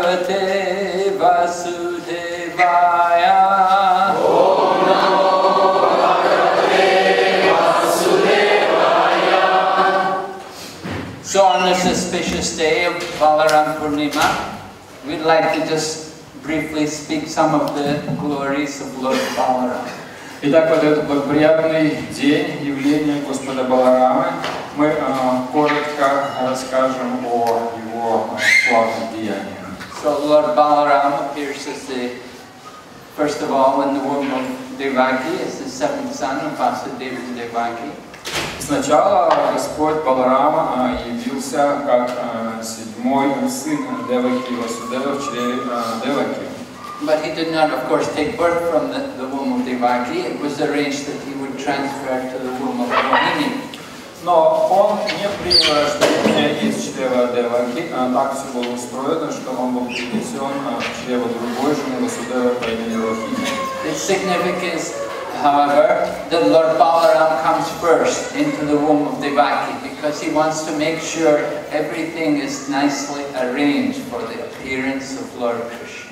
Bhagavate Vasudevaya. So on this auspicious day of Balaram Purnima, we'd like to just briefly speak some of the glories of Lord Balaram. Итак, вот этот благоприятный день явления Господа Баларамы мы э, коротко расскажем о его э, славных деяниях. So Lord Balaram appears as the, first of all, in the womb of Devaki, as the seventh son of Vasudeva and Devaki. Сначала Господь Баларама э, явился как э, седьмой сын Деваки Васудева в чреве э, Деваки. But he did not, of course, take birth from the, the womb of Devaki. It was arranged that he would transfer to the womb of Rohini. Но он не принял рождение из чрева Деваки, а так все было устроено, что он был перенесен э, в чрево другой жены Васудева по имени Рохини. Its significance, however, that Lord Balaram comes first into the womb of Devaki because he wants to make sure everything is nicely arranged for the appearance of Lord Krishna.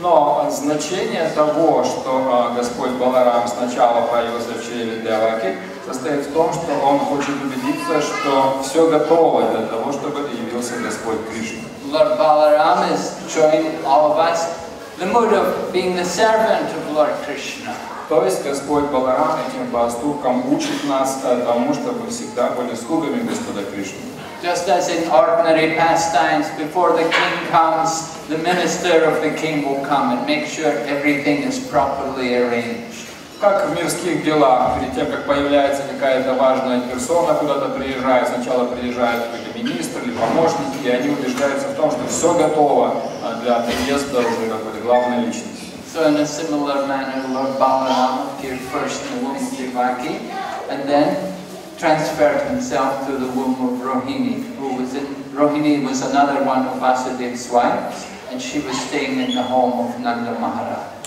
Но значение того, что э, Господь Баларам сначала появился в чреве Деваки, состоит в том, что он хочет убедиться, что все готово для того, чтобы явился Господь Кришна. Lord Balaram is showing all of us the mood of being the servant of Lord Krishna. То есть Господь Баларам этим поступком учит нас э, тому, чтобы всегда были слугами Господа Кришны. Just as in ordinary pastimes, before the king comes, the minister of the king will come and make sure everything is properly arranged. Как в мирских делах, перед тем, как появляется какая-то важная персона, куда-то приезжает, сначала приезжает какой-то министр или помощник, и они убеждаются в том, что все готово а, для приезда уже какой-то главной личности. Transferred himself to the womb of Rohini, who was in, Rohini was another one of Vasudev's wives, and she was staying in the home of Nanda Maharaj.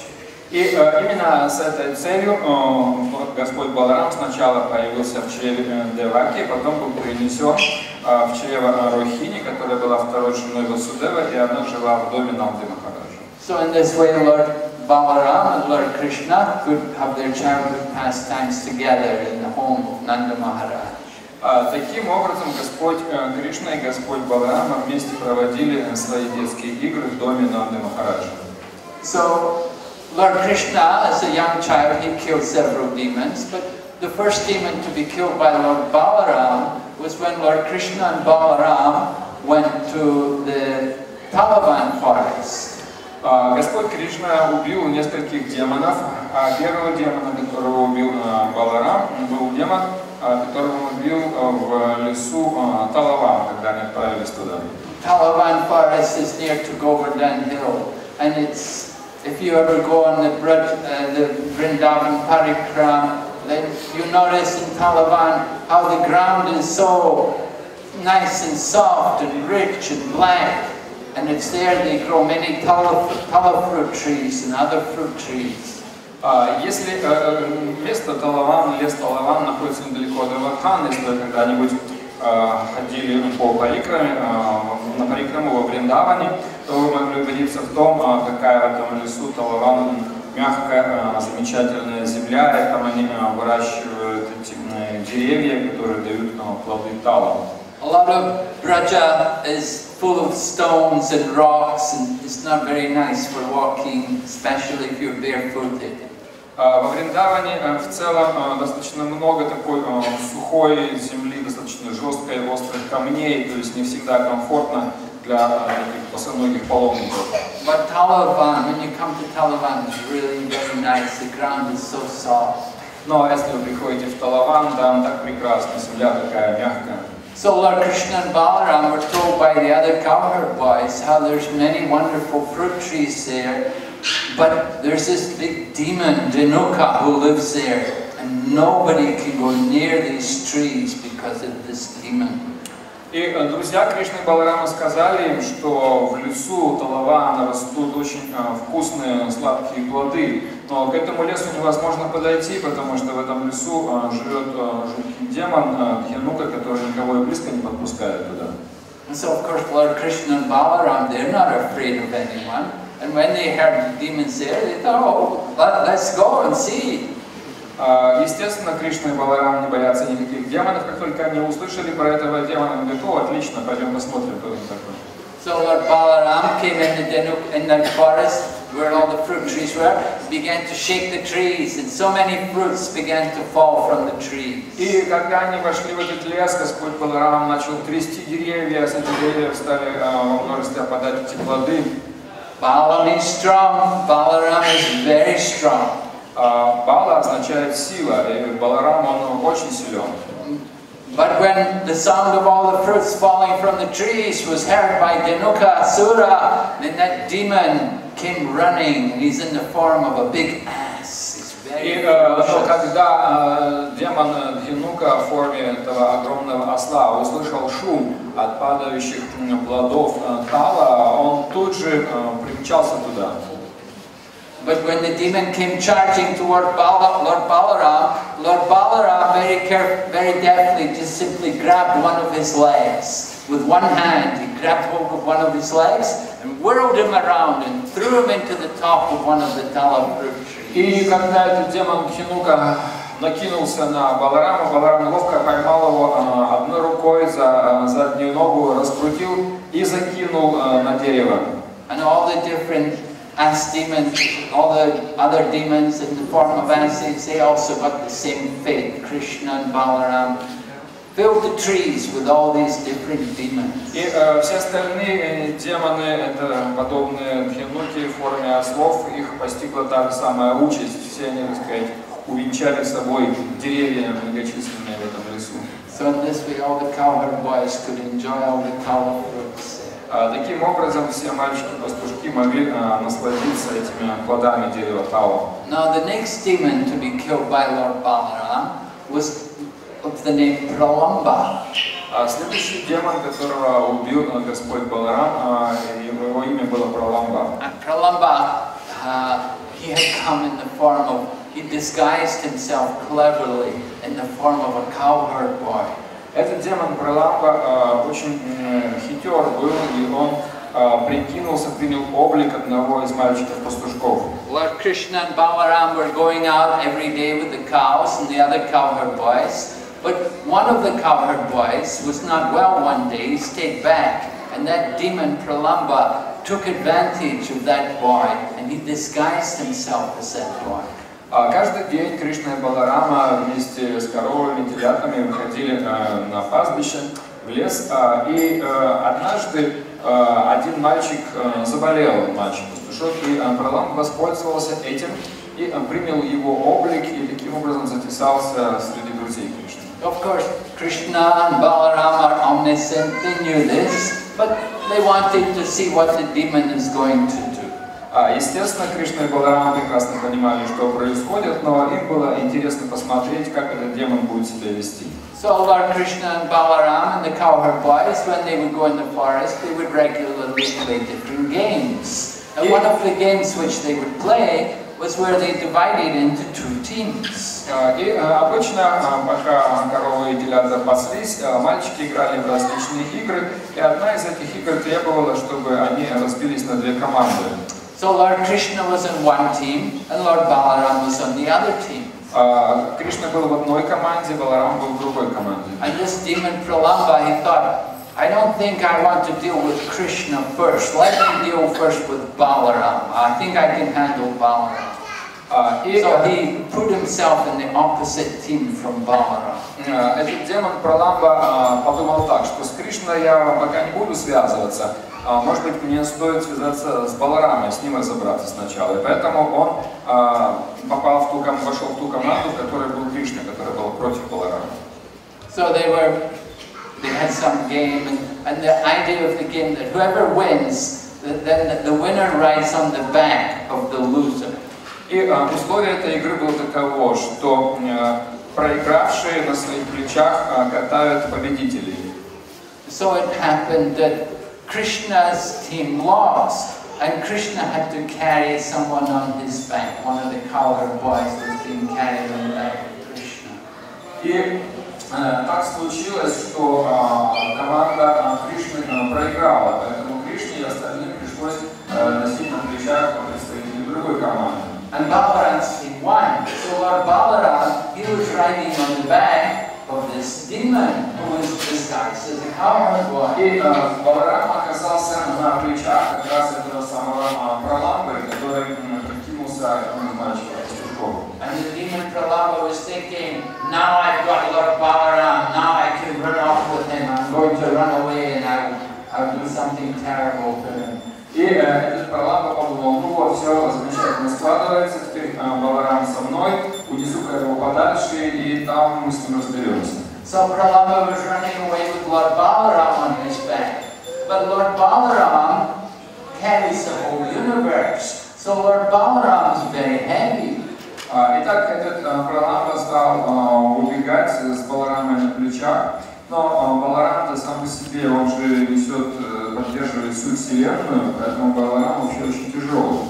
И э, именно с этой целью э, Господь Баларам сначала появился в чреве э, Деваки, потом был перенесен э, в чрево Рохини, которая была второй женой Васудева, и она жила в доме Нанды Махараджа. So in this way, Lord Balaram and Lord Krishna could have their childhood pastimes together in the home of Nanda Maharaj. Таким образом, Господь Кришна и Господь Баларама вместе проводили свои детские игры в доме Нанды Махараджа. So Lord Krishna, as a young child, he killed several demons, but the first demon to be killed by Lord Balaram was when Lord Krishna and Balaram went to the Talavan forest. А, Господь Кришна убил нескольких демонов, а первого демона, которого убил э, Баларам, был демон, а, которого он убил э, в лесу э, Талаван, когда они отправились туда. Talavan forest is near to Govardhan Hill, and it's if you ever go on the, Braj, uh, the Vrindavan Parikram, then you notice in Talavan how the ground is so nice and soft and rich and black, and it's there they grow many tala, tala fruit trees and other fruit trees. А, Если э, э, место Талаван, лес Талаван находится недалеко от Раватхана, если вы когда-нибудь э, ходили по парикраме, э, на парикраму во Вриндаване, то вы могли убедиться в том, какая в этом лесу Талаван мягкая, э, замечательная земля, и там они э, выращивают эти деревья, которые дают э, плоды тала. A lot of Braja is full of stones and rocks, and it's not very nice for walking, especially if you're barefooted. А, Во Вриндаване в целом достаточно много такой сухой земли, достаточно жесткой, острых камней, то есть не всегда комфортно для э, таких босоногих паломников. But Talavan, when you come to Talavan, it's really very nice. The ground is so soft. Но если вы приходите в Талаван, там так прекрасно, земля такая мягкая. So Lord Krishna and Balaram were told by the other cowherd boys how there's many wonderful fruit trees there, but there's this big demon, Dinuka, who lives there, and nobody can go near these trees because of this demon. И э, друзья Кришны Баларама сказали им, что в лесу Талавана растут очень э, вкусные сладкие плоды, но к этому лесу невозможно подойти, потому что в этом лесу э, живет жуткий демон Дхенука, который никого и близко не подпускает туда. And so, of course, Lord Krishna and Balaram, they're not afraid of anyone. And when they heard the demons there, they thought, oh, let, let's go and see. А, Естественно, Кришна и Баларам не боятся никаких демонов. Как только они услышали про этого демона, они говорят, о, отлично, пойдем посмотрим, кто он такой. So Lord Balaram came in the, Dinu- in the forest where all the fruit trees were, began to shake the trees, and so many fruits began to fall from the trees. И когда они вошли в этот лес, Господь Баларам начал трясти деревья, с этих деревьев стали а, во множестве опадать эти плоды. Balaam is strong, Balaram is very strong. А Бала означает сила, и Баларам, он очень силен. But when the sound of all the fruits falling from the trees was heard by Denuka Asura, then that demon came running, and he's in the form of a big ass. И э, когда э, демон Дхинука в форме этого огромного осла услышал шум от падающих плодов э, тала, он тут же э, примчался туда. But when the demon came charging toward Bala, Lord Balaram, Lord Balaram very care, very deftly just simply grabbed one of his legs. With one hand, he grabbed hold of one of his legs and whirled him around and threw him into the top of one of the tala fruit trees. И когда этот демон Дхинука накинулся на Баларама, Баларам ловко поймал его э, одной рукой за э, заднюю ногу, раскрутил и закинул э, на дерево. And all the different ass demons, all the other demons in the form of asses, they also got the same fate. Krishna and Balaram filled the trees with all these different demons. И э, все остальные э, демоны, это подобные дхинуки в форме ослов, их постигла та же самая участь. Все они, так сказать, увенчали собой деревья многочисленные в этом лесу. So in this way, all the cowherd boys could enjoy all the cow fruits. there. А, таким образом, все мальчики-пастушки могли э, насладиться этими плодами дерева Тау. Now, the next demon to be killed by Lord Balaram was of the name Pralamba. А следующий демон, которого убил э, Господь Баларам, э, его его имя было Праламба. And Pralamba, uh, he had come in the form of, he disguised himself cleverly in the form of a cowherd boy. Этот демон Праламба э, очень м, хитер был, и он э, прикинулся, принял облик одного из мальчиков-пастушков. Lord Krishna and Balaram were going out every day with the cows and the other cowherd boys. But one of the cowherd boys was not well one day, he stayed back. And that demon Pralamba took advantage of that boy and he disguised himself as that boy. А Каждый день Кришна и Баларама вместе с коровами, телятами выходили э, на пастбище, в лес. а, И э, однажды э, один мальчик заболел, мальчик-пастушок, и э, Пралам воспользовался этим и принял его облик и таким образом затесался среди друзей Кришны. Of course, Krishna and Balaram are omniscient, they knew this, but they wanted to see what the demon is going to do. А, Естественно, Кришна и Баларама прекрасно понимали, что происходит, но им было интересно посмотреть, как этот демон будет себя вести. So Lord Krishna and Balaram and the cowherd boys, when they would go in the forest, they would regularly play different games. And one of the games which they would play was where they divided into two teams. А, И а, обычно, а, пока коровы и телята паслись, а, мальчики играли в различные игры, и одна из этих игр требовала, чтобы они разбились на две команды. So Lord Krishna was in one team, and Lord Balaram was on the other team. А, Кришна был в одной команде, Баларам был в другой команде. And this demon Pralamba, he thought, I don't think I want to deal with Krishna first. Let me deal first with Balaram. I think I can handle Balaram. А, И So э, he put himself in the opposite team from Balaram. э, этот демон Праламба а, подумал так, что с Кришной я пока не буду связываться. А, Может быть, мне стоит связаться с Баларамой, с ним разобраться сначала. И поэтому он а, попал в ту, вошел в ту команду, в которой был Кришна, которая была против Баларама. So they were, they had some game, and, and the idea of the game that whoever wins, then the winner rides on the back of the loser. И э, условие этой игры было таково, что э, проигравшие на своих плечах э, катают победителей. So it happened that Krishna's team lost, and Krishna had to carry someone on his back. One of the cowherd boys was being carried on the back of Krishna. И э, так случилось, что а, команда а, Кришны а, проиграла, поэтому Кришне и остальным пришлось э, носить на плечах представителей другой команды. And Balaram's team won. So Lord Balaram, he was riding on the back of this demon who was disguised as a cowherd boy. И э, Баларам оказался на плечах как раз этого самого а, Праламбы, который м, прикинулся к мальчику пастушком. And the demon Pralamba was thinking, now I've got Lord Balaram, now I can run off with him. I'm going to run away and I'll, I'll do something terrible to him. И э, этот Праламба подумал, ну вот, все замечательно складывается, теперь э, Баларам со мной, унесу-ка его подальше, и там мы с ним разберемся. So Pralamba was running away with Lord Balaram on his back. But Lord Balaram carries the whole universe. So Lord Balaram is very heavy. А, Итак, этот э, Праламба стал э, убегать с Баларамой на плечах, но Баларам-то сам по себе, он же несет, э, поддерживает всю Вселенную, поэтому Баларам вообще очень тяжелый.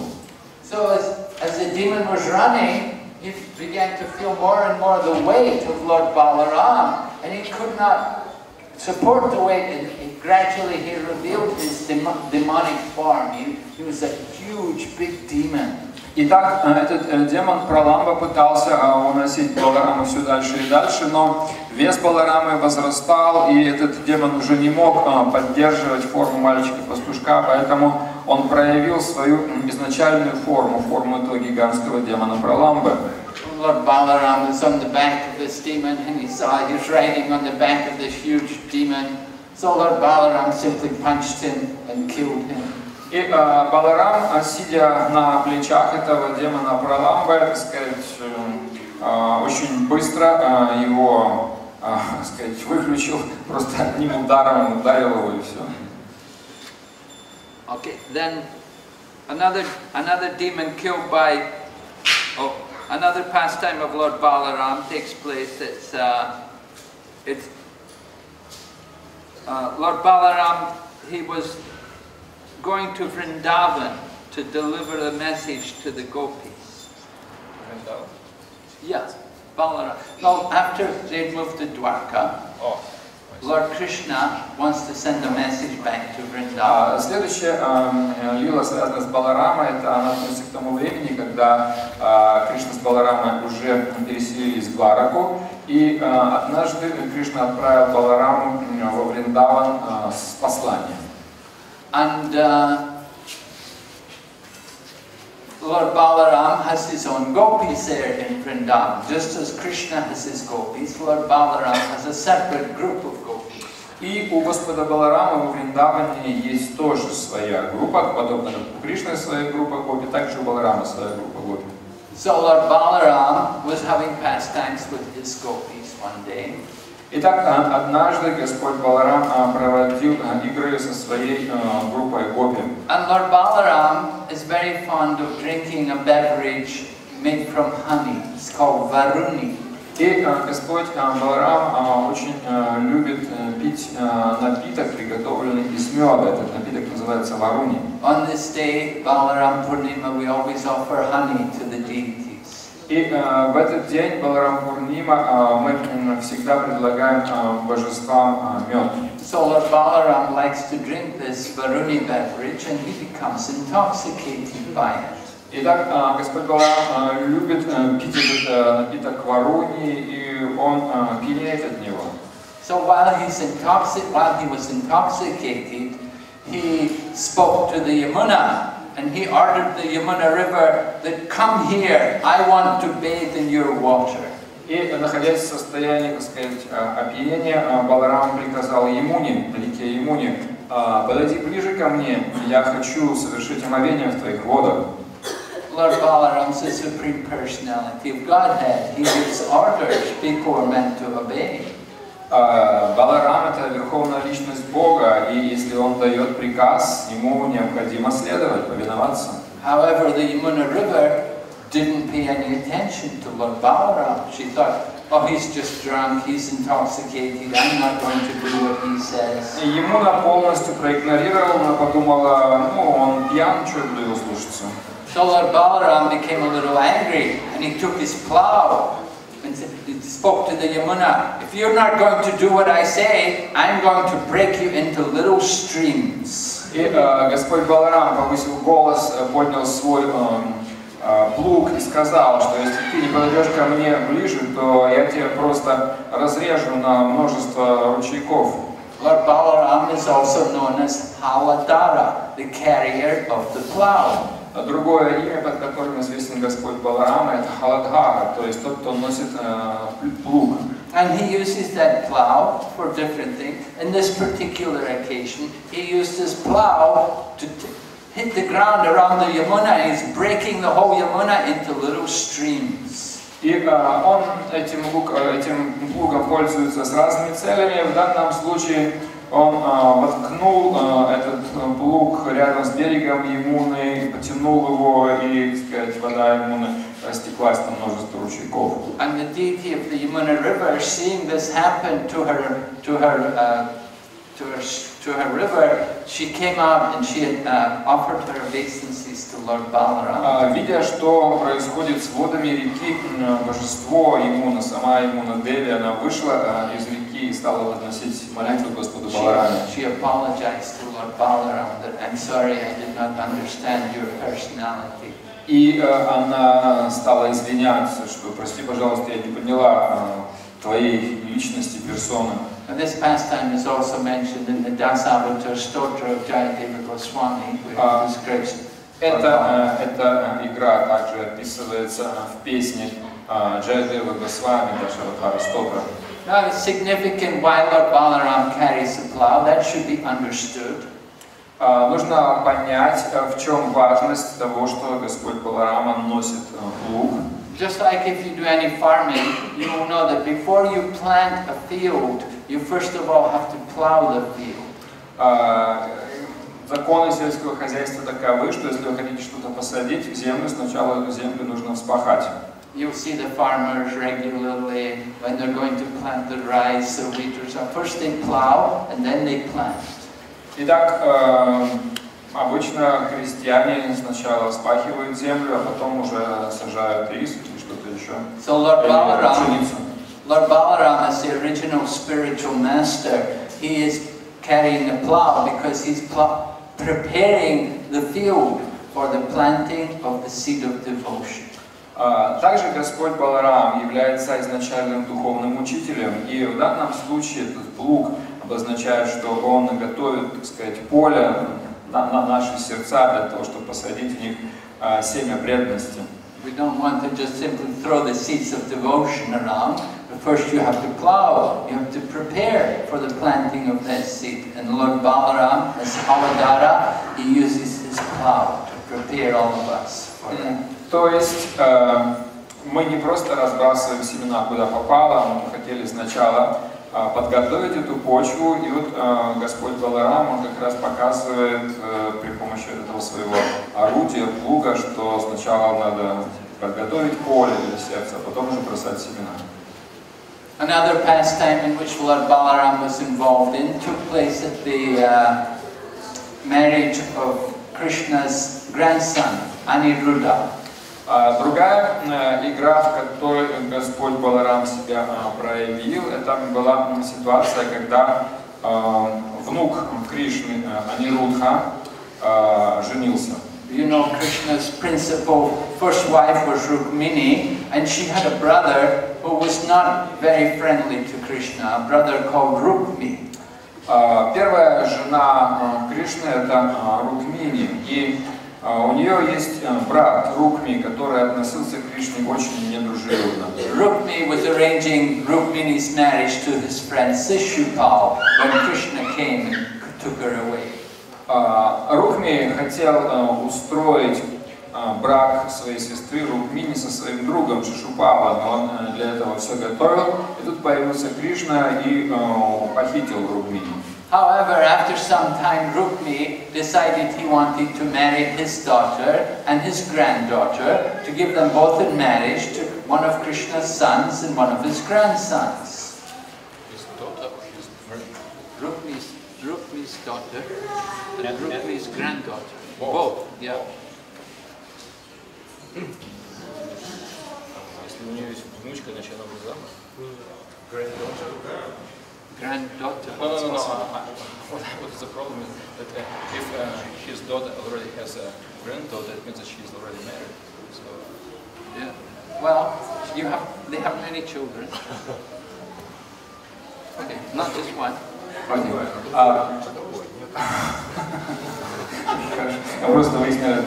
So as, as the demon was running, he began to feel more and more the weight of Lord Balaram, and he could not support the weight, and he, gradually he revealed his demo- demonic form. He, he was a huge, big demon. Итак, э, этот э, демон Праламба пытался э, уносить Баларама все дальше и дальше, но вес Баларамы возрастал, и этот демон уже не мог э, поддерживать форму мальчика-пастушка, поэтому он проявил свою изначальную форму, форму этого гигантского демона Праламбы. So Lord Balaram simply punched him and killed him. И э, Баларам, э, сидя на плечах этого демона Праламбы, так сказать, э, э, очень быстро э, его э, так сказать, выключил, просто одним ударом ударил его и все. Okay, then another another demon killed by oh another pastime of Lord Balaram takes place. It's uh, it's uh, Lord Balaram. He was going to Vrindavan to deliver the message to the gopis. Yeah, Balaram. No, after they moved to Dwarka, Lord Krishna wants to send a message back to Vrindavan. А, Следующая э, лила связана с Баларамой, это она относится к тому времени, когда э, Кришна с Баларамой уже переселились в Двараку, и э, однажды Кришна отправил Балараму м, во Вриндаван э, с посланием. And uh, Lord Balaram has his own gopis there in Vrindavan. Just as Krishna has his gopis, Lord Balaram has a separate group of gopis. И у Господа Баларама во Вриндаване есть тоже своя группа, подобно как у Кришны своя группа гопи, также у Баларама своя группа гопи. So Lord Balaram was having pastimes with his gopis one day. Итак, а, однажды Господь Баларам а, проводил а, игры со своей а, группой гопи. And Lord Balaram is very fond of drinking a beverage made from honey. It's called Varuni. И а, Господь а, Баларам а, очень а, любит а, пить а, напиток, приготовленный из меда. Этот напиток называется варуни. On this day, Balaram Purnima, we always offer honey to the deities. И а, в этот день Баларам Пурнима а, мы всегда предлагаем а, божествам а, мед. So Lord Balaram likes to drink this Varuni beverage and he becomes intoxicated by it. Итак, а, Господь Баларам а, любит а, пить этот а, напиток варуни, и он а, пьянеет от него. So while he's intoxic, while he was intoxicated, he spoke to the Yamuna and he ordered the Yamuna River that come here, I want to bathe in your water. И, находясь в состоянии, так сказать, а, опьянения, а, Баларам приказал Емуне, реке Емуне, а, подойди ближе ко мне, я хочу совершить омовение в твоих водах. Lord Balaram is the supreme personality of Godhead. He gives orders people are meant to obey. А, Баларам это верховная личность Бога, и если он дает приказ, ему необходимо следовать, повиноваться. However, the Yamuna River didn't pay any attention to Lord Balaram. She thought, oh, he's just drunk, he's intoxicated, I'm not going to do what he says. И Емуна полностью проигнорировала, она подумала, ну, он пьян, что я буду его слушаться. So Lord Balaram became a little angry and he took his plow spoke to the Yamuna, if you're not going to do what I say, I'm going to break you into little streams. И э, Господь Баларам повысил голос, э, поднял свой эм, э, плуг и сказал, что если ты не подойдешь ко мне ближе, то я тебя просто разрежу на множество ручейков. Lord Balaram is also known as Haladara, the carrier of the plow. А Другое имя, под которым известен Господь Баларам, это Халадхара, то есть тот, кто носит э, плуг. And he uses that plow for different things. In this particular occasion, he used his plow to hit the ground around the Yamuna and he's breaking the whole Yamuna into little streams. И э, он этим, лук- э, этим плугом пользуется с разными целями. В данном случае он э, воткнул э, этот э, плуг рядом с берегом Емуны, потянул его, и, так сказать, вода Емуны растеклась на множество ручейков. And the deity of the Yamuna River, seeing this happen to her, to her, uh, to her, to her river, she came out and she had uh, offered her obeisances to Lord Balaram. А, Видя, что происходит с водами реки, божество Емуна, сама Емуна Деви, она вышла э, из реки и стала возносить молитву Господу Балараме. She, she apologized to Lord Balaram that I'm sorry I did not understand your personality. И э, она стала извиняться, что прости, пожалуйста, я не поняла э, твоей личности, персоны. And this pastime is also mentioned in the Dasavatar Stotra of Jayadeva Goswami, where Ah. he describes Это, э, эта игра также описывается в песне Джайадева Госвами, Дашаватара Стотра. Now it's significant why Lord Balaram carries the plow, that should be understood. А, Нужно понять, э, в чем важность того, что Господь Баларама носит э, плуг. Just like if you do any farming, you will know that before you plant a field, you first of all have to plow the field. А, Законы сельского хозяйства таковы, что если вы хотите что-то посадить в землю, сначала эту землю нужно вспахать. You'll see the farmers regularly when they're going to plant the rice or wheat or something. First they plow and then they plant. Итак, э, обычно крестьяне сначала вспахивают землю, а потом уже сажают рис или что-то еще. So Lord Или Balaram, пшеницу. Lord Balaram is the original spiritual master. He is carrying a plow because he's plow, preparing the field for the planting of the seed of devotion. А, Также Господь Баларам является изначальным духовным учителем, и в данном случае этот плуг обозначает, что он готовит, так сказать, поле на, на наши сердца для того, чтобы посадить в них а, семя преданности. We don't want to just simply throw the seeds of devotion around, but first you have to plow, you have to prepare for the planting of that seed. And Lord Balaram, as Haladara, he uses his plow to prepare all of us for that. То есть э, мы не просто разбрасываем семена куда попало, мы хотели сначала э, подготовить эту почву, и вот э, Господь Баларам, он как раз показывает э, при помощи этого своего орудия, плуга, что сначала надо подготовить поле для сердца, а потом уже бросать семена. Another pastime in which Lord Balaram was involved in took place at the uh, marriage of Krishna's grandson, Aniruddha. А другая э, игра, в которой Господь Баларам себя э, проявил, это была ситуация, когда э, внук Кришны Анирудха э, женился. You know, Krishna's principal first wife was Rukmini, and she had a brother who was not very friendly to Krishna, a brother called Rukmi. А, Первая жена Кришны это Рукмини, и у нее есть э, брат Рукми, который относился к Кришне очень недружелюбно. Rukmi was arranging Rukmini's marriage to his friend Sishupal when Krishna came and took her away. А, Рукми хотел э, устроить э, брак своей сестры Рукмини со своим другом Шишупава, но он для этого все готовил. И тут появился Кришна и похитил Рукмини. However, after some time, Rukmi decided he wanted to marry his daughter and his granddaughter to give them both in marriage to one of Krishna's sons and one of his grandsons. His daughter or his friend? Rukmi's, Rukmi's daughter and And- and- Rukmi's granddaughter. Both. yeah. Если у нее есть внучка, иначе она бы замуж. Granddaughter. No, no, no, no. uh, What, what is the problem is that uh, if uh, his daughter already has a granddaughter, it means that she is already married. So, Yeah. Well, you have, they have many children. Okay, not just one. А, Хорошо. Просто выясняю.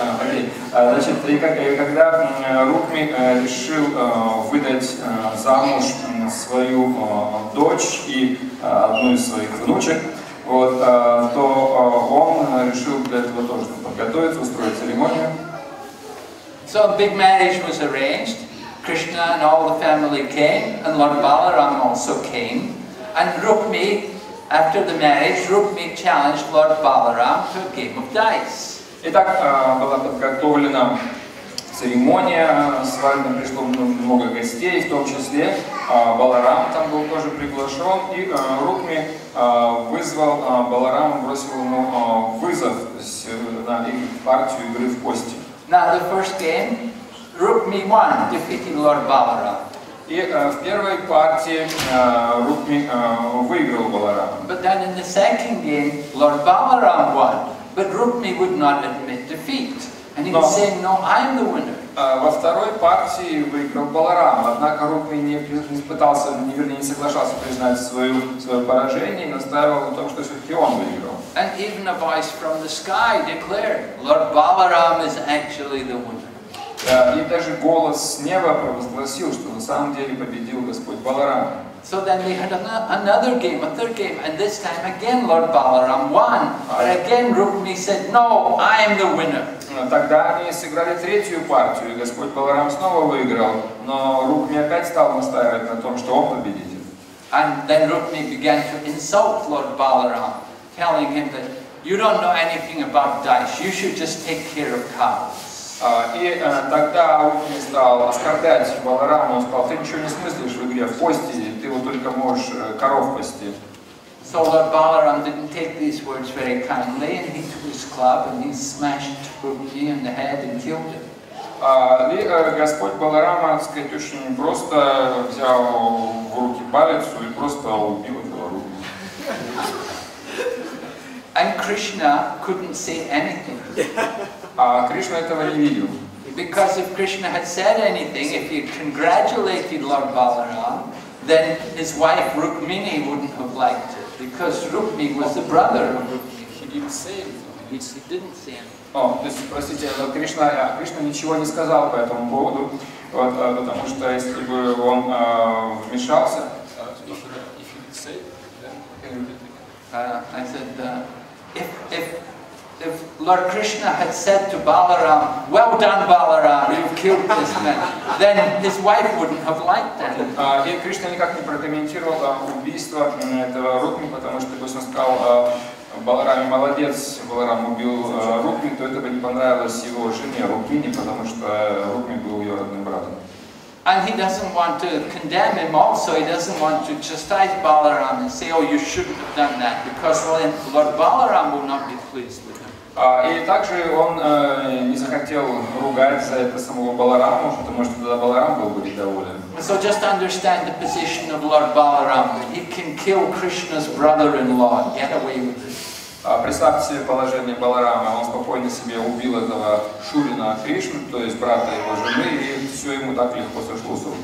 А, Окей. А, Значит, и как- и когда м, Рукми э, решил э, выдать э, замуж м, свою э, дочь и э, одну из своих внучек, вот, э, то он решил для этого тоже подготовиться, устроить церемонию. So a big marriage was arranged. Krishna and all the family came, and Lord Balaram also came. And Rukmi, after the marriage, Rukmi challenged Lord Balaram to a game of dice. Итак, была подготовлена церемония, свадьба пришло много гостей, в том числе Баларам там был тоже приглашен, и э, Рукми э, вызвал э, Баларама, бросил ему э, вызов э, на их партию игры в кости. Now the first game, Rukmi won, defeating Lord Balaram. И э, в первой партии э, Рукми э, выиграл Баларама. But then in the second game, Lord Balaram won. But Rukmi would not admit defeat. And he was saying, no, I'm the winner. Э, Во второй партии выиграл Баларам, однако Рукми не, не пытался, не, вернее, не соглашался признать свою, свое поражение и настаивал на том, что все-таки он выиграл. And even a voice from the sky declared, Lord Balaram is actually the winner. И даже голос с неба провозгласил, что на самом деле победил Господь Баларам. So then they had ano- another game, a third game, and this time again Lord Balaram won. But again Rukmi said, no, I am the winner. Э, Тогда они сыграли третью партию, и Господь Баларам снова выиграл, но Рукми опять стал настаивать на том, что он победитель. And then Rukmi began to insult Lord Balaram, telling him that you don't know anything about dice, you should just take care of cows. А, И э, тогда Рукми стал оскорблять Баларама, он сказал, ты ничего не смыслишь в игре в кости, ты вот только можешь э, коров пасти. So Lord Balaram didn't take these words very kindly, and he took his club and he smashed Rukmi in the head and killed him. А, И э, Господь Баларама, так сказать, очень просто взял в руки палец и просто убил этого Рукми. And Krishna couldn't say anything. А Кришна этого не видел. Because if Krishna had said anything, if he had congratulated Lord Balaram, then his wife Rukmini wouldn't have liked it. Because Rukmi was the brother of Rukmini. he didn't say anything. He s- didn't say anything. О, то есть, простите, но Кришна, а, Кришна ничего не сказал по этому поводу, вот, а, потому что если бы он а, вмешался, Uh, if, if he did say, then can you repeat again? Uh, I said, uh, if, if, if Lord Krishna had said to Balaram, well done Balaram, you've killed this man, then his wife wouldn't have liked that. а, и Кришна никак не прокомментировал а, убийство м, этого Рукми, потому что, если он сказал, а, Балараме молодец, Баларам убил а, Рукми, то это бы не понравилось его жене Рукмине, потому что Рукми был ее родным братом. And he doesn't want to condemn him also, he doesn't want to chastise Balaram and say, oh, you shouldn't have done that, because well, then Lord Balaram will not be pleased with him. А, И также он э, не захотел ругать за это самого Балараму, потому что тогда Баларам был бы недоволен. So just understand the position of Lord Balaram, that he can kill Krishna's brother-in-law and get away with it. А Представьте себе положение Баларама, он спокойно себе убил этого Шурина Кришну, то есть брата его жены, и все ему так легко сошло с рук.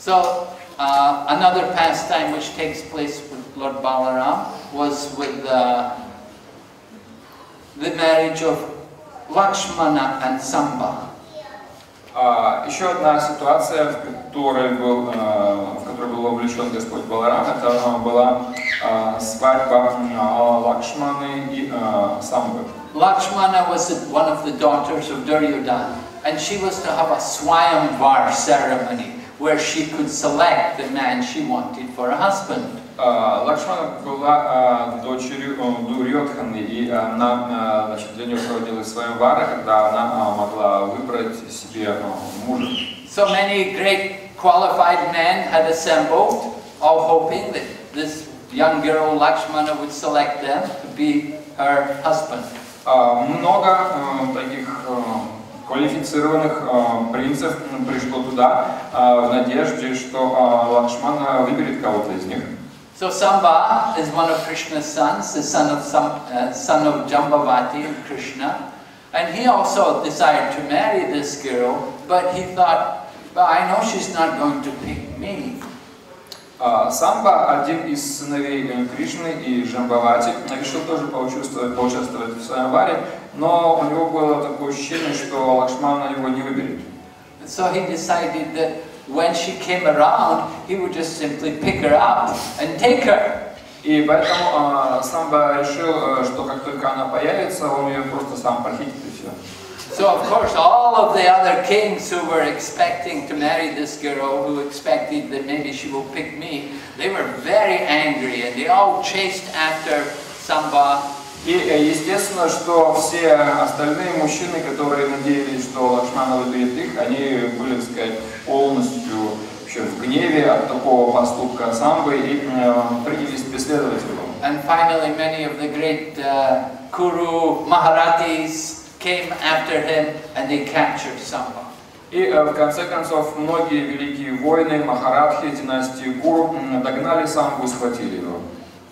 So, uh, another pastime which takes place with Lord Balaram was with uh, the marriage of Lakshmana and Samba. А, еще одна ситуация, в которой был, э, в которой был вовлечен Господь Баларам, это э, была э, свадьба э, Лакшманы и э, Самбы. Lakshmana was the- one of the daughters of Duryodhana, and she was to have a Swayamvar ceremony where she could select the man she wanted for a husband. А, Лакшмана была э, дочерью э, Дурьотханы, и она, э, значит, для нее проводилась своя вара, когда она э, могла выбрать себе э, мужа. So many great qualified men had assembled, all hoping that this young girl Lakshmana would select them to be her husband. А, Много э, таких э, квалифицированных э, принцев пришло туда э, в надежде, что э, Лакшман э, выберет кого-то из них. So Samba is one of Krishna's sons, the son of, Sam, uh, son of Jambavati and Krishna. And he also desired to marry this girl, but he thought, well, I know she's not going to pick me. А, Самба, один из сыновей э, Кришны и Джамбавати, решил тоже поучаствовать, поучаствовать в своем варе, но у него было такое ощущение, что Лакшман его не выберет. So he decided that when she came around, he would just simply pick her up and take her. И поэтому а, Самба решил, э, что как только она появится, он ее просто сам похитит и все. So of course all of the other kings who were expecting to marry this girl, who expected that maybe she will pick me, they were very angry and they all chased after Samba. И э, естественно, что все остальные мужчины, которые надеялись, что Лакшмана выберет их, они были, так сказать, полностью вообще в гневе от такого поступка Самбы и э, принялись преследовать его. And finally many of the great uh, Kuru Maharatis came after him and they captured Samba. И в конце концов многие великие воины Махарадхи династии Гуру догнали Самбу и схватили его.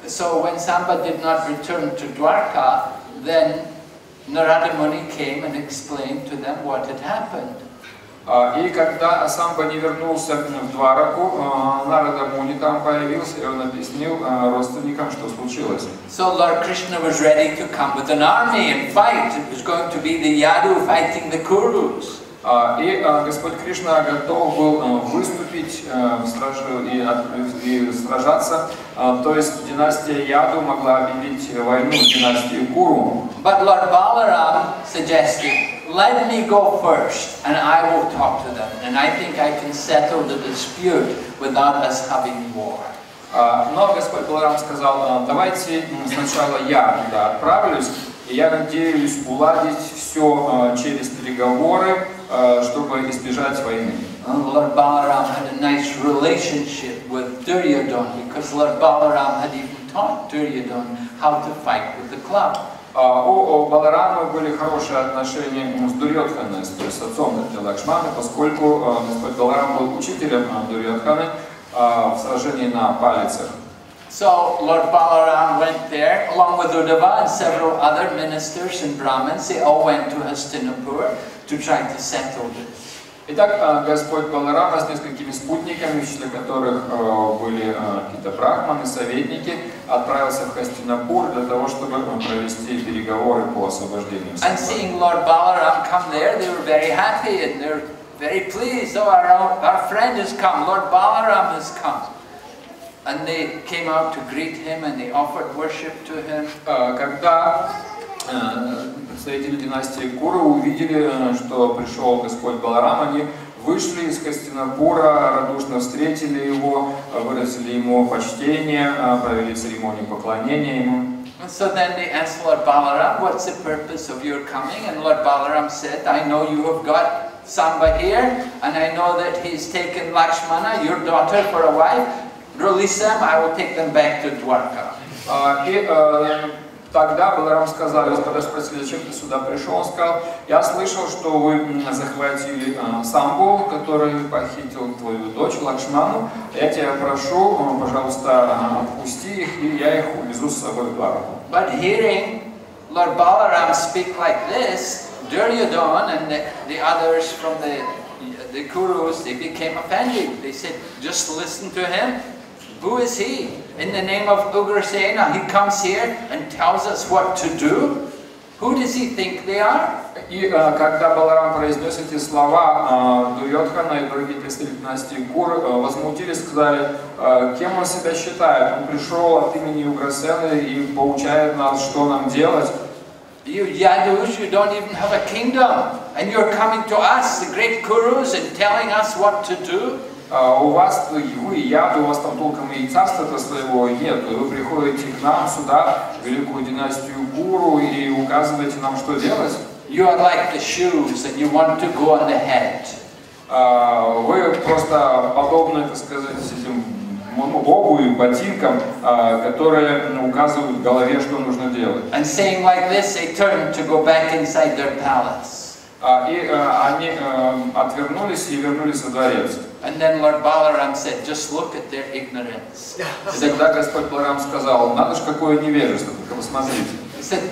So when Samba did not return to Dwarka, then Narada Muni came and explained to them what had happened. А, И когда Самба не вернулся в Двараку, э, Нарада Муни там появился, и он объяснил э, родственникам, что случилось. So Lord Krishna was ready to come with an army and fight. It was going to be the Yadu fighting the Kurus. А, И э, Господь Кришна готов был э, выступить э, в и, сражаться, Э, то есть династия Яду могла объявить войну династии Куру. But Lord Balaram suggested, let me go first and I will talk to them. And I think I can settle the dispute without us having war. А, Но Господь Баларам сказал, «А, давайте сначала я туда отправлюсь, и я надеюсь уладить все через переговоры, э, чтобы избежать войны. Lord Balaram had a nice relationship with Duryodhana because Lord Balaram had even taught Duryodhana how to fight with the club. А, У Баларама были хорошие отношения с Дурьотханой, то есть с отцом Лакшманы, поскольку Баларам был учителем Дурьотханы в сражении на палицах. So Lord Balaram went there along with Uddhava and several other ministers and Brahmins. They all went to Hastinapur to try to settle this. Итак, э, Господь Баларама с несколькими спутниками, в числе которых э, были э, какие-то брахманы, советники, отправился в Хастинапур для того, чтобы э, провести переговоры по освобождению And Самбхара. seeing Lord Balaram come there, they were very happy and they're very pleased. Oh, our, our friend has come, Lord Balaram has come. And they came out to greet him and they offered worship to him. Э, Когда э, представители династии Куры увидели, э, что пришел Господь Баларам, они вышли из Хастинапура, радушно встретили его, э, выразили ему почтение, э, провели церемонию поклонения ему. And so then they asked Lord Balaram, what's the purpose of your coming? And Lord Balaram said, I know you have got Samba here, and I know that he's taken Lakshmana, your daughter, for a wife. Release them, I will take them back to Dwarka. А, И э, тогда Баларам сказал, господа спросили, зачем ты сюда пришел? Он сказал, я слышал, что вы захватили э, Самбу, который похитил твою дочь Лакшману. Я тебя прошу, э, пожалуйста, отпусти их, и я их увезу с собой в Двараку. But hearing Lord Balaram speak like this, Duryodhana and the, the others from the, the Kurus, they became offended. They said, just listen to him. Who is he? In the name of Ugrasena, he comes here and tells us what to do? Who does he think they are? И э, когда Баларам произнес эти слова, э, Дурьотхана и другие представители династии Кур э, возмутились, сказали, э, кем он себя считает? Он пришел от имени Уграсены и поучает нас, что нам делать. You Yadus, you don't even have a kingdom. And you're coming to us, the great Kurus, and telling us what to do? А у вас, вы и я, у вас там толком и царства-то своего нет. И вы приходите к нам сюда, в великую династию Гуру, и указываете нам, что делать. You are like the shoes and you want to go on the head. А, Вы просто подобны, так сказать, этим ну, обуви, ботинкам, а, которые указывают в голове, что нужно делать. And saying like this, they turned to go back inside their palace. А, И они э, отвернулись и вернулись во дворец. And then Lord Balaram said, just look at their ignorance. И тогда Господь Баларам сказал, надо же какое невежество, только посмотрите. He said,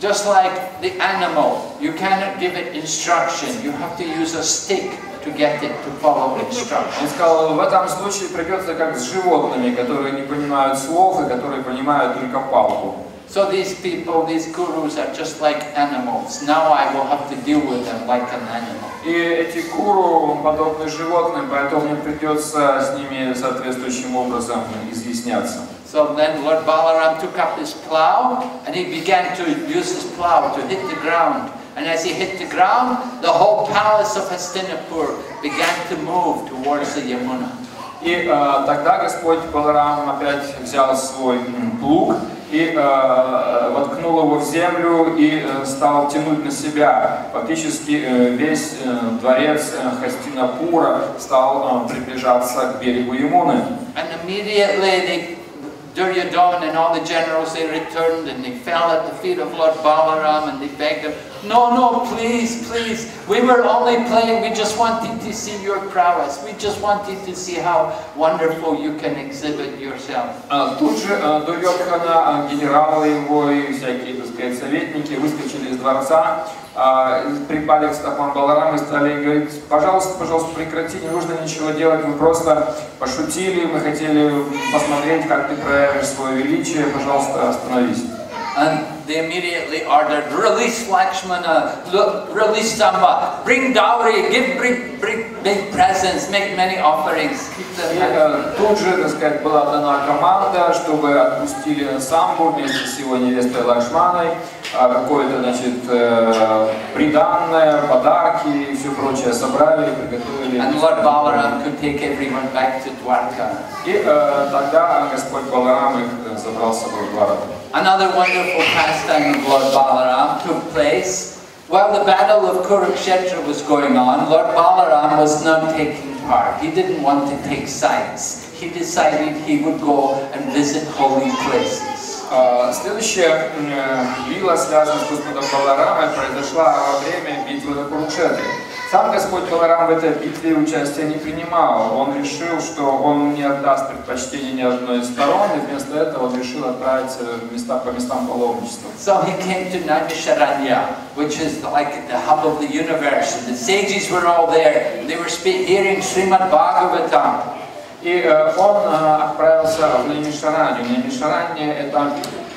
just like the animal, you cannot give it instruction. You have to use a stick to get it to follow Он instructions. сказал, в этом случае придется как с животными, которые не понимают слов и которые понимают только палку. So these people, these gurus are just like animals. Now I will have to deal with them like an animal. И эти куру подобны животным, поэтому мне придется с ними соответствующим образом изъясняться. So then Lord Balaram took up his plow and he began to use his plow to hit the ground. And as he hit the ground, the whole palace of Hastinapur began to move towards the Yamuna. И э, тогда Господь Баларам опять взял свой м, плуг и э, воткнул его в землю и э, стал тянуть на себя. Фактически э, весь э, дворец э, Хастинапура стал э, приближаться к берегу they, Duryodhana and all the generals, they returned and they fell at the feet of Lord Balaram and they begged him, no, no, please, please, we were only playing, we just wanted to see your prowess. We just wanted to see how wonderful you can exhibit yourself. А Тут же э, Дурьодхана, э, генералы его и всякие, так сказать, советники выскочили из дворца, припали к стопам Баларама и стали говорить, пожалуйста, пожалуйста, прекрати, не нужно ничего делать, мы просто пошутили, мы хотели посмотреть, как ты проявишь свое величие, пожалуйста, остановись. And they immediately ordered, release Lakshmana, release Samba, bring dowry, give, bring, bring big presents, make many offerings, И э, тут же, так сказать, была дана команда, чтобы отпустили самбу вместе с его невестой Лакшманой, а какое-то, значит, э, приданное, подарки и все прочее собрали, приготовили. And Lord Balaram could take everyone back to Dwarka. И э, тогда Господь Баларам их забрал с собой в двор. Another wonderful pastime of Lord Balaram took place while the battle of Kurukshetra was going on. Lord Balaram was not taking part. He didn't want to take sides. He decided he would go and visit holy places. А, Следующая э, лила, связанная с Господом Баларамой, произошла во время битвы на Курукшетре. Сам Господь Баларам в этой битве участия не принимал. Он решил, что он не отдаст предпочтение ни одной из сторон, и вместо этого он решил отправиться в места, по местам паломничества. So he came to Naimisharanya, which is like the hub of the universe. And the sages were all there. They were hearing Srimad Bhagavatam. И э, он э, отправился в Наймишаранию. Наймишарание – это э,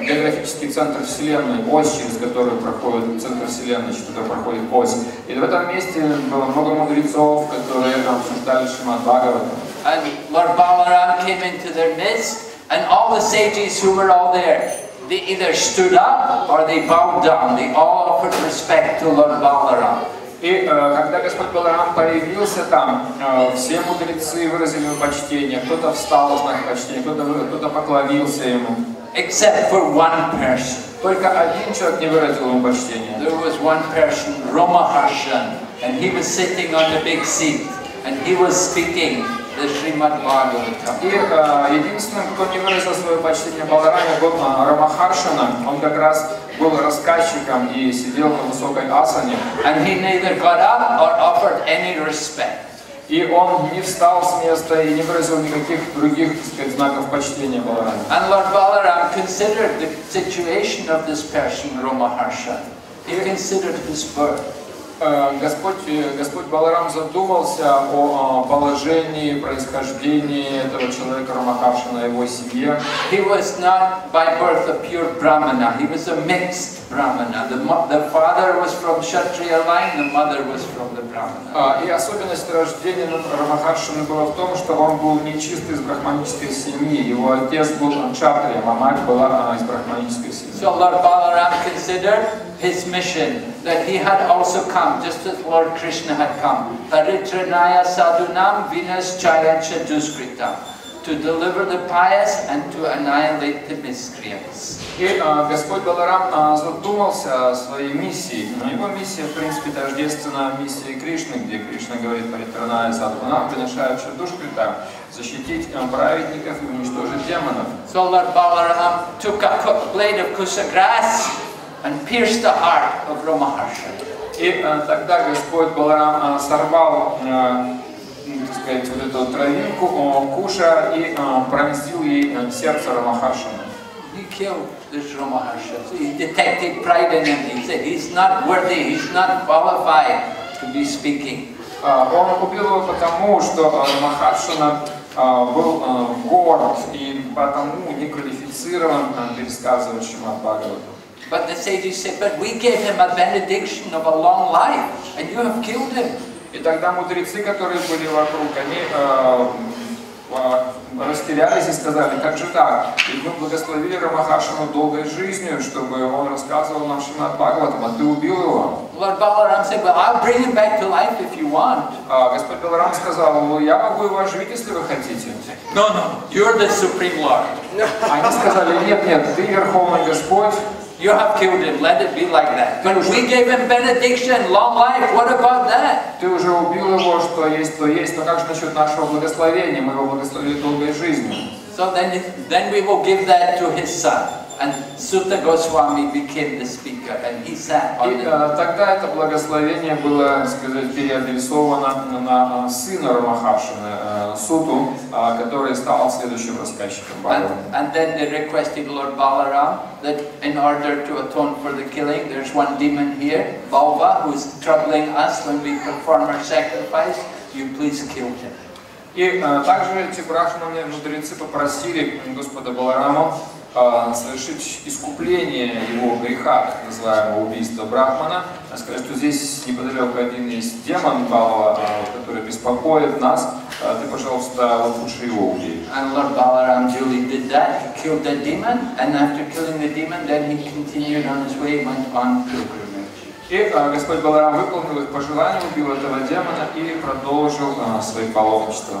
географический центр Вселенной, ось, через которую проходит центр Вселенной, через которую проходит ось. И в этом месте было много мудрецов, которые обсуждали Шримад Бхагаватам. And Lord Balaram came into their midst, and all the sages who were all there, they either stood up or they bowed down. They all offered respect to Lord Balaram. И э, когда Господь Баларам появился там, э, все мудрецы выразили почтение, кто-то встал в знак почтения, кто-то кто поклонился ему. Except for one person. Только один человек не выразил ему почтения. There was one person, Romaharshan, and he was sitting on the big seat, and he was speaking the Srimad Bhagavatam. И э, единственным, кто не выразил свое почтение Балараме, был э, Рамахаршана. Он как раз был рассказчиком и сидел на высокой асане. And he neither got up or offered any respect. И он не встал с места и не выразил никаких других сказать, знаков почтения Балараме. And Lord Balaram considered the situation of this person, Romaharshan. He considered his birth. Э, Господь, э, Господь Баларам задумался о э, положении, происхождении этого человека Рамахаршана, его семье. He was not by birth a pure Brahmana. He was a mixed Brahmana. The, mo- the father was from Kshatriya line, the mother was from the Brahmana. А, И особенность рождения Рамахаршина была в том, что он был не чисто из брахманической семьи. Его отец был Кшатрием, а мать была а, из брахманической семьи. So Lord Balaram considered his mission that he had also come, just as Lord Krishna had come. Paritranaya sadhunam vinas chayancha duskritam. To deliver the pious and to annihilate the miscreants. И а, Господь Баларам а, задумался о своей миссии. Его миссия, в принципе, тождественна миссии Кришны, где Кришна говорит Паритраная Садхунам, приношающая душ защитить а, праведников и уничтожить демонов. So Lord Balaram took a blade of kusa grass and pierced the heart of Ramaharsha. И тогда Господь Баларам сорвал, так сказать, вот эту травинку э, Куша и э, пронзил ей э, сердце Рамахаршина. He killed this Ramaharsha. So he detected pride in him. He said, he's not worthy, he's not qualified to be speaking. А, Он убил его потому, что э, Рамахаршина э, был э, горд и потому не квалифицирован э, пересказывать Шримад Бхагавату. But the sages said, but we gave him a benediction of a long life, and you have killed him. И тогда мудрецы, которые были вокруг, они э, э, растерялись и сказали, как же так? Ведь мы благословили Рамахашину долгой жизнью, чтобы он рассказывал нам Шримад Бхагаватам, а ты убил его. Lord Balaram said, well, I'll bring him back to life if you want. А Господь Беларам сказал, «Ну, я могу его оживить, если вы хотите. No, no, you're the supreme Lord. Они сказали, нет, нет, ты Верховный Господь, You have killed him, let it be like that. But we gave him benediction, long life, what about that? ты уже убил его, что есть, то есть, но как же насчет нашего благословения? Мы его благословили долгой жизнью. So then, then we will give that to his son. And Sutta Goswami became the speaker, and he sat И on the... э, тогда это благословение было, так сказать, переадресовано на э, сына Рамахаршины, э, Суту, э, который стал следующим рассказчиком And, Бхагавата. and then they requested Lord Balaram that in order to atone for the killing, there's one demon here, Balva, who's troubling us when we perform our sacrifice. You please kill him. И э, также эти брахманы, мудрецы попросили Господа Баларама э, совершить искупление его греха, так называемого убийства брахмана. Сказать, что здесь неподалеку один есть демон Балава, который беспокоит нас. Э, ты, пожалуйста, вот лучше его убей. And Lord Balaram duly did that. He killed the demon, and after killing the demon, then he continued on his way, went on pilgrimage. И э, Господь Баларам выполнил их пожелание, убил этого демона и продолжил свои паломничества.